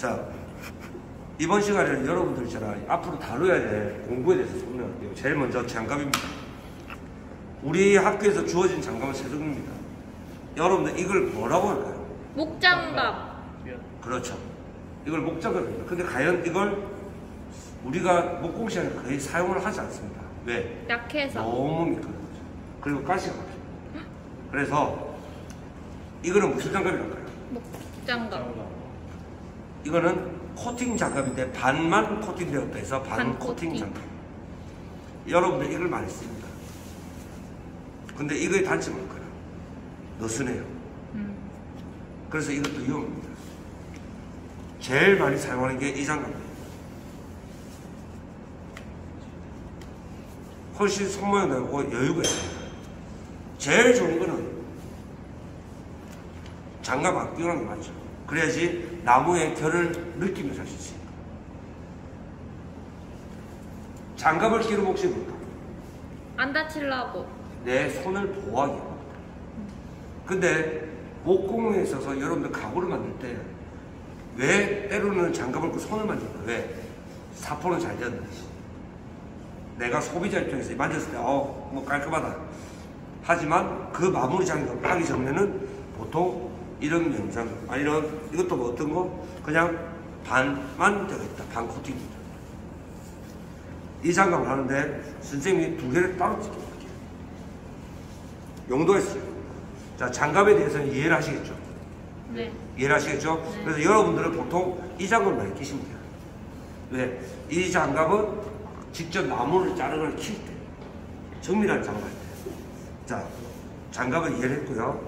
자, 이번 시간에는 여러분들처럼 앞으로 다뤄야 될 공부에 대해서 설명할게요. 제일 먼저 장갑입니다. 우리 학교에서 주어진 장갑은 세 종류입니다. 여러분들 이걸 뭐라고 할까요? 목장갑. 그렇죠. 이걸 목장갑입니다. 근데 과연 이걸 우리가 목공 시간에 거의 사용을 하지 않습니다. 왜? 약해서. 너무 미끄러워요. 그리고 가시가 많죠. 그래서 이거는 무슨 장갑이랄까요? 목장갑. 이거는 코팅 장갑인데 반만 코팅되었다 해서 반, 반 코팅 코팅. 장갑. 여러분들 이걸 많이 씁니다. 근데 이거의 단점은 뭘까요? 느슨해요. 음. 그래서 이것도 위험합니다. 제일 많이 사용하는 게 이 장갑입니다. 훨씬 손모양 나고 여유가 있습니다. 제일 좋은 거는 장갑 안 끼우는 게 맞죠. 그래야지 나무의 결을 느끼면서 할 수 있습니다. 장갑을 끼는 목적이 뭘까? 안 다치려고. 내 손을 보호하기 위함입니다. 근데 목공에 있어서 여러분들 가구를 만들 때 왜 때로는 장갑을 그 손을 만질까? 왜? 사포는 잘 되었는지. 내가 소비자 입장에서 만졌을 때, 어, 뭐 깔끔하다. 하지만 그 마무리 장갑 하기 전에는 보통 이런 면장, 아, 이런, 이것도 뭐 어떤 거? 그냥 반만 되어 있다. 반 코팅입니다. 이 장갑을 하는데 선생님이 두 개를 따로 찍어볼게요. 용도가 있어요. 자, 장갑에 대해서는 이해를 하시겠죠? 네. 이해를 하시겠죠? 네. 그래서 여러분들은 보통 이 장갑을 많이 끼십니다. 왜? 이 장갑은 직접 나무를 자르거나 킬 때, 정밀한 장갑 할 때. 자, 장갑을 이해를 했고요.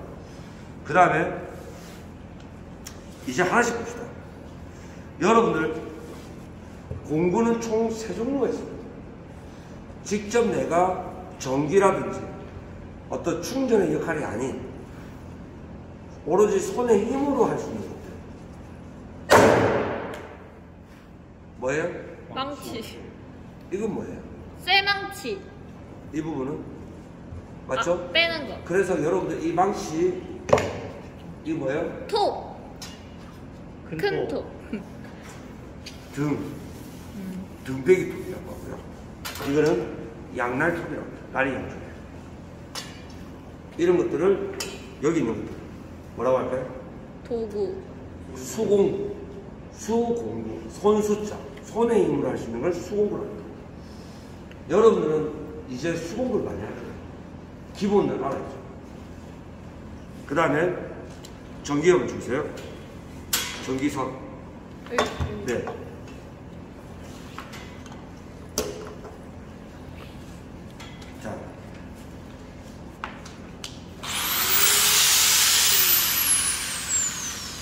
그 다음에 이제 하나씩 봅시다. 여러분들 공구는 총 세 종류가 있습니다. 직접 내가 전기라든지 어떤 충전의 역할이 아닌 오로지 손의 힘으로 할 수 있는 것들. 뭐예요? 망치. 이건 뭐예요? 쇠망치. 이 부분은 맞죠? 아, 빼는 거. 그래서 여러분들 이 방식 이 뭐예요? 톱. 큰 톱. 등 등배기 톱이라고 하고요. 이거는 양날 톱이라고 합니다. 날이 양쪽에 이런 것들을 여기 있는 것들 뭐라고 할까요? 도구. 수공 수공구 손수자 손의 힘으로 할 수 있는 걸 수공구라고 합니다. 여러분들은 이제 수공구를 많이 할 거예요. 기본을 알아야죠. 그 다음에 전기염을 주세요. 전기선. 네. 자.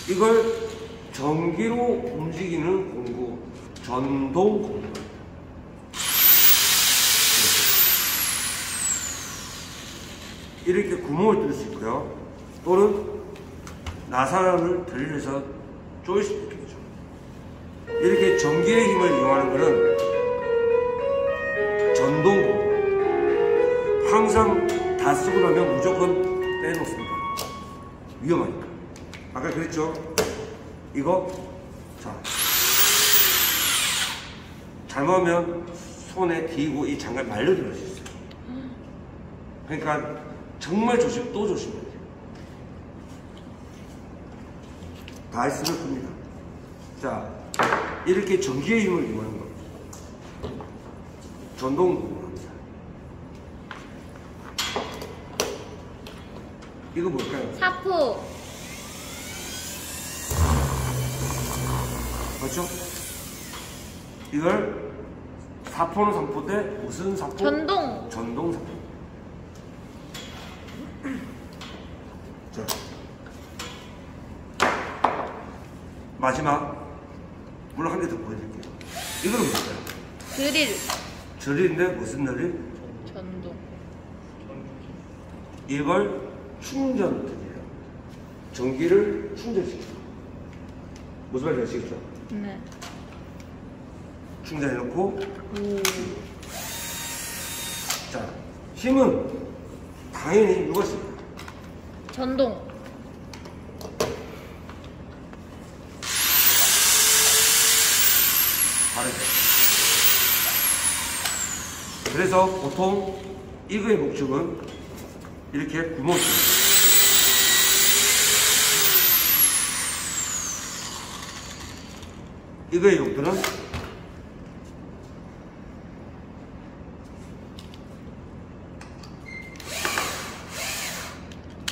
이걸 전기로 움직이는 공구, 전동 공구. 이렇게 구멍을 뚫을 수 있고요. 또는 나사를 들려서 조일 수도 있겠죠. 이렇게 전기의 힘을 이용하는 것은 전동공. 항상 다 쓰고 나면 무조건 빼놓습니다. 위험하니까. 아까 그랬죠? 이거, 자. 잘못하면 손에 튀고 이 장갑 말려 들어갈 수 있어요. 그러니까 정말 조심, 또 조심해야 돼요. 다 했으면 큽니다. 자, 이렇게 전기의 힘을 이용하는 겁니다. 전동공을 합니다. 이거 뭘까요? 사포. 맞죠? 이걸 사포는 사포인데 무슨 사포? 전동. 전동 사포. 자. 마지막 물론 한 개 더 보여드릴게요. 이거는 뭘까요? 드릴. 절일인데 무슨 절일? 전동. 이걸 충전드려요. 전기를 충전시켜요. 무슨 말인지 아시겠죠? 네. 충전해놓고 오. 자 힘은 당연히 누가 씁니까? 전동. 다르죠. 그래서 보통 이거의 목적은 이렇게 뚫는 이거의 용도는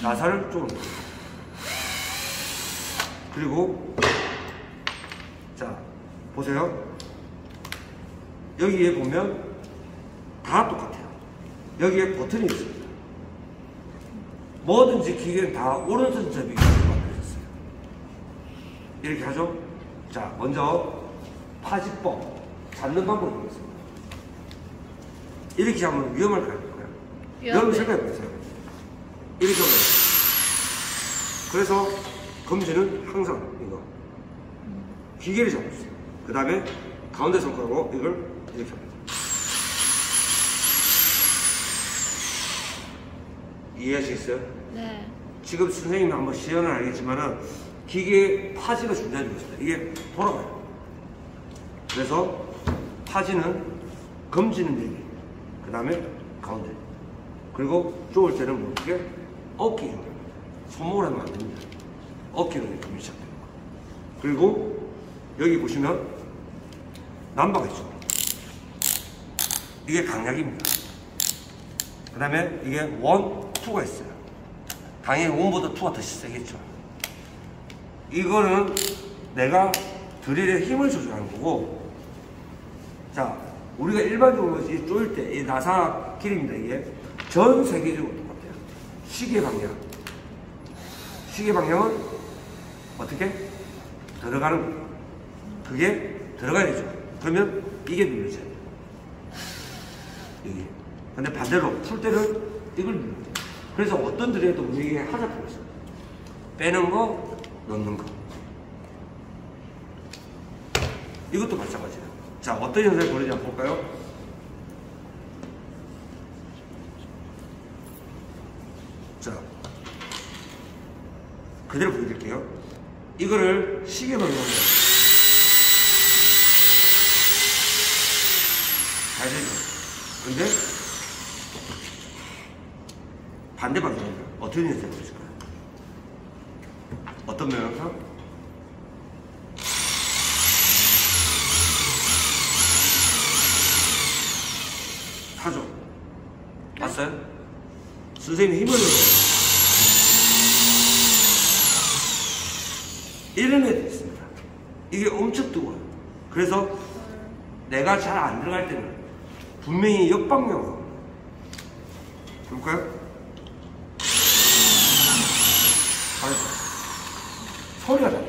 나사를 쪼는 거예요. 그리고 자 보세요. 여기에 보면 다 똑같아요. 여기에 버튼이 있습니다. 뭐든지 기계는 다 오른손 접이가 만들어졌어요. 이렇게 하죠. 자, 먼저 파지법 잡는 방법이 있습니다. 이렇게 잡으면 위험할 거 아닙니까? 여러분 생각해 보세요. 이렇게 하면 그래서 검지는 항상 이거 기계를 잡으세요. 그 다음에 가운데 손가락으로 이걸 이렇게 합니다. 이해하시겠어요? 네. 지금 선생님이 한번 시연을 알겠지만은 기계에 파지가 준비되어 있습니다. 이게 돌아가요. 그래서 파지는 검지는 여기, 그 다음에 가운데. 그리고 쪼을 때는 뭐 어떻게? 어깨. 손목을 하면 안 됩니다. 어깨로 이렇게 거. 그리고 여기 보시면 남바가 있죠. 이게 강약입니다. 그 다음에 이게 원, 투가 있어요. 당연히 원보다 투가 더 세겠죠. 이거는 내가 드릴의 힘을 조절하는 거고, 자, 우리가 일반적으로 이 쪼일 때, 이 나사 길입니다, 이게. 전 세계적으로 똑같아요. 시계 방향. 시계 방향은 어떻게? 들어가는 거예요. 그게 들어가야 되죠. 그러면 이게 눌러져야 돼요. 여기. 근데 반대로 풀 때는 이걸 눌러야 돼요. 그래서 어떤 드릴에도 우리에게 하자표가 있어요. 빼는 거, 넣는 거. 이것도 마찬가지예요. 자, 어떤 현상이 벌어지지 한번 볼까요? 자, 그대로 보여드릴게요. 이거를 시계 방향으로 잘 되죠. 근데 반대 방향입니다. 어떤 현상이 벌어질까요? 어떤 면에서? 타죠. 봤어요? 선생님이 힘을. 이런 애도 있습니다. 이게 엄청 뜨거워요. 그래서 내가 잘 안 들어갈 때는 분명히 역방향으로 볼까요? 알죠? 소리가 나죠.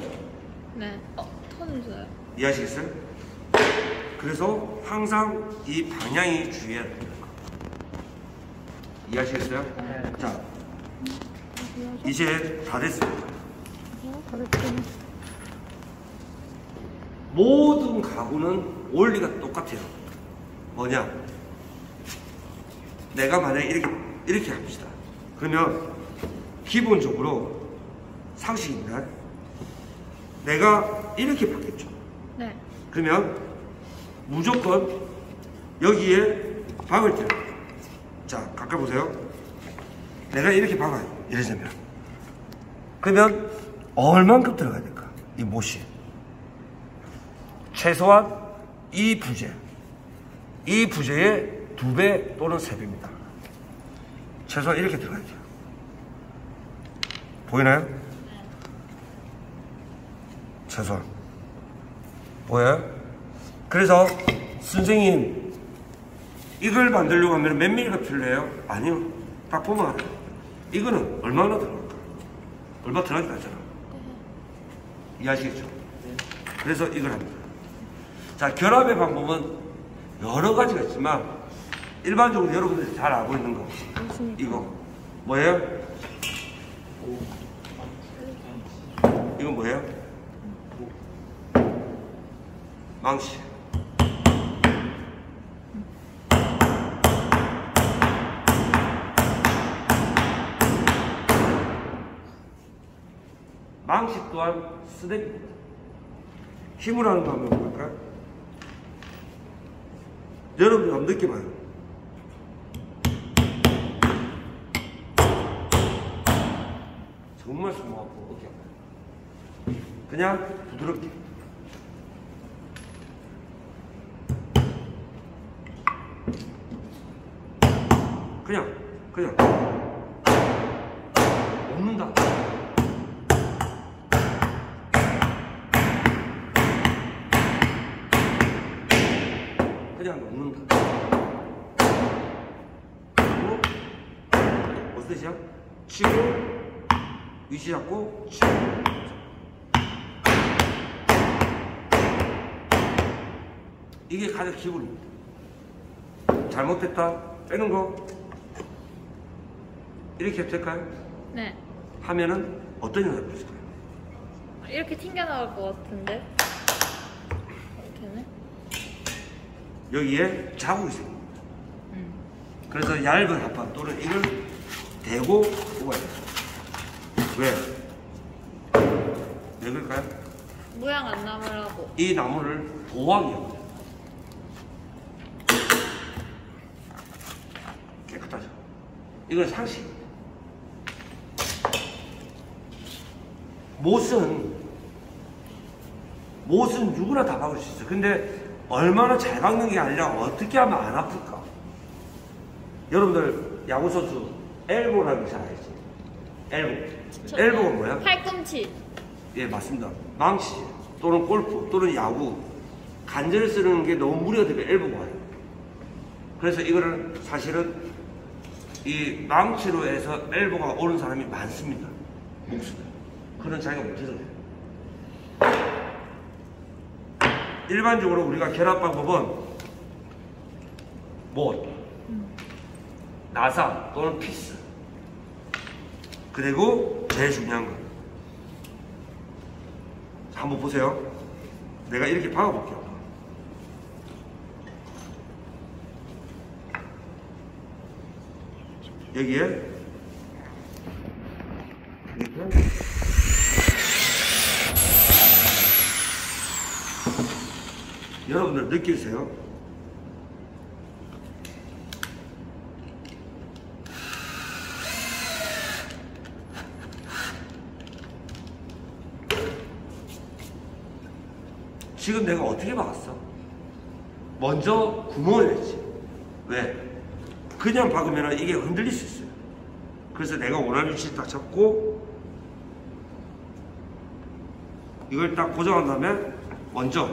네. 어, 턴 줘요. 이해하시겠어요? 그래서 항상 이 방향이 주의해야 됩니다. 이해하시겠어요? 네. 자, 이제 다 됐습니다. 모든 가구는 원리가 똑같아요. 뭐냐? 내가 만약에 이렇게, 이렇게 합시다. 그러면 기본적으로 상식입니다. 내가 이렇게 받겠죠. 네. 그러면 무조건 여기에 박을 때요. 자, 가까이 보세요. 내가 이렇게 박아요. 예를 들면. 그러면 얼만큼 들어가야 될까? 이 못이. 최소한 이 부재. 이 부재의 두 배 또는 세 배입니다. 최소한 이렇게 들어가야 돼요. 보이나요? 최소한. 보여요? 그래서 선생님 이걸 만들려고 하면 몇 미리가 필요해요? 아니요. 딱 보면 알아요. 이거는 얼마나 들어갈까? 얼마 들어가지 않잖아. 이해하시겠죠? 그래서 이걸 합니다. 자, 결합의 방법은 여러 가지가 있지만 일반적으로 여러분들이 잘 알고 있는 거 이거 뭐예요? 이건 뭐예요? 망치. 망치 또한 스냅입니다. 힘을 하는 거 한번 볼까요? 여러분들 한번 느껴봐요. 정말 숨 아프고 어깨 아파요. 그냥 부드럽게. 그냥, 그냥. 없는다. 그냥 넣는다. 그리고 무슨 뜻이야? 치고 위치 잡고 치고 이게 가장 기본입니다. 잘못됐다 빼는 거 이렇게 해도 될까요? 네. 하면은 어떤 영향을 보실까요? 이렇게 튕겨 나올 것 같은데. 이렇게는? 여기에 자국이 생깁니다. 음. 그래서 얇은 합판 또는 이걸 대고 뽑아야 돼요. 왜? 왜 그럴까요? 모양 안 남으라고. 이 나무를 보호하기 위함입니다. 깨끗하죠? 이건 상식입니다. 못은, 못은 누구나 다 박을 수 있어요. 근데 얼마나 잘 박는 게 아니라 어떻게 하면 안 아플까? 여러분들 야구 선수 엘보라는 거잘 알지? 엘보. 엘보가 뭐야? 팔꿈치. 예, 맞습니다. 망치 또는 골프 또는 야구 간절히 쓰는 게 너무 무리가 되면 엘보가 와요. 그래서 이거를 사실은 이 망치로 해서 엘보가 오는 사람이 많습니다. 목수들. 그런 자기가 못해서 그래요. 일반적으로 우리가 결합 방법은 못, 나사 또는 피스 그리고 제일 중요한 거 자, 한번 보세요. 내가 이렇게 박아볼게요. 여기에 이렇게 여러분들 느끼세요? 지금 내가 어떻게 박았어? 먼저 구멍을 냈지. 왜? 그냥 박으면 이게 흔들릴 수 있어요. 그래서 내가 원하는 위치를 딱 잡고 이걸 딱 고정한 다음에 먼저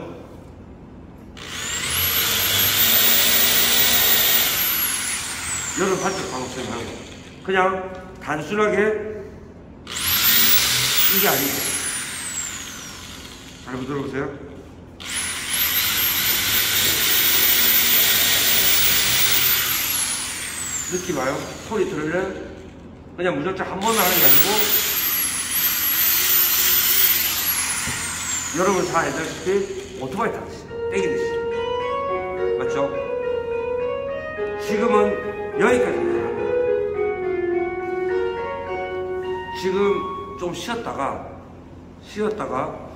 여러 발톱 방송을 하는 거예요. 그냥 단순하게 이게 아니고 잘 들어보세요. 느낌 와요? 소리 들을래? 그냥 무작정 한 번만 하는 게 아니고 여러분 다 알다시피 오토바이 타듯이 떼기듯이 맞죠? 지금은 여기까지 가는 거예요. 지금 좀 쉬었다가 쉬었다가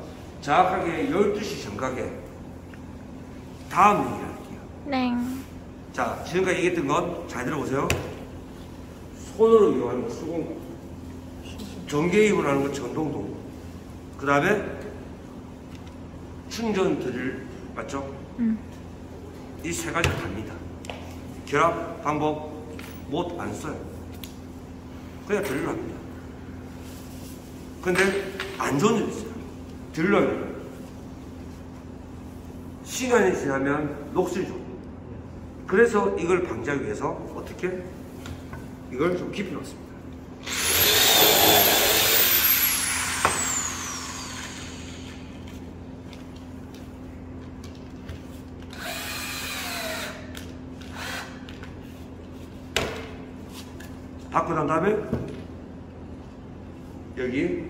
정확하게 12시 정각에 다음 얘기를 할게요. 네. 자, 지금까지 얘기했던 건 잘 들어보세요. 손으로 이용하는 거 수공, 전기입을 하는 거 전동동, 그 다음에 충전 드릴 맞죠? 음. 이 세 가지 답니다. 결합 방법 못 안 써요. 그냥 드릴로 합니다. 근데 안 좋은 점 있어요. 하면 시간이 지나면 녹슬이 죠 그래서 이걸 방지하기 위해서 어떻게 이걸 좀 깊이 넣습니다. 다음에 여기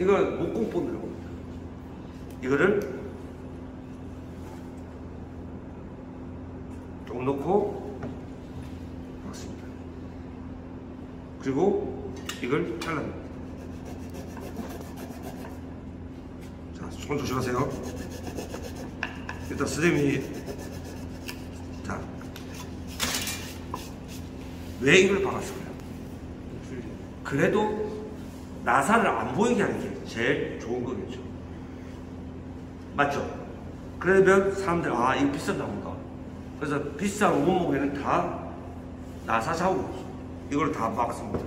이걸 목공본이라고 합니다. 이거를 조금 넣고 박습니다. 그리고 이걸 잘라냅니다. 손 조심하세요. 일단 선생님이 왜 이걸 박았을까요? 그래도 나사를 안 보이게 하는 게 제일 좋은 거겠죠. 맞죠? 그러면 사람들 아 이거 비싼 나무다. 그래서 비싼 원목에는 다 나사 없어. 이걸 다 박았습니다.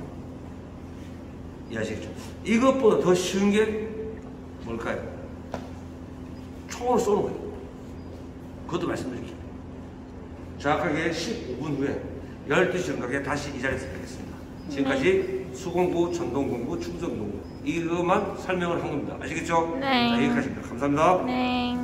이해하시겠죠? 이것보다 더 쉬운 게 뭘까요? 총으로 쏘는 거예요. 그것도 말씀드릴게요. 정확하게 15분 후에 12시 정각에 다시 이 자리에서 뵙겠습니다. 지금까지 수공구, 전동공구, 충전공구 이것만 설명을 한 겁니다. 아시겠죠? 네. 자, 여기까지입니다. 감사합니다. 네.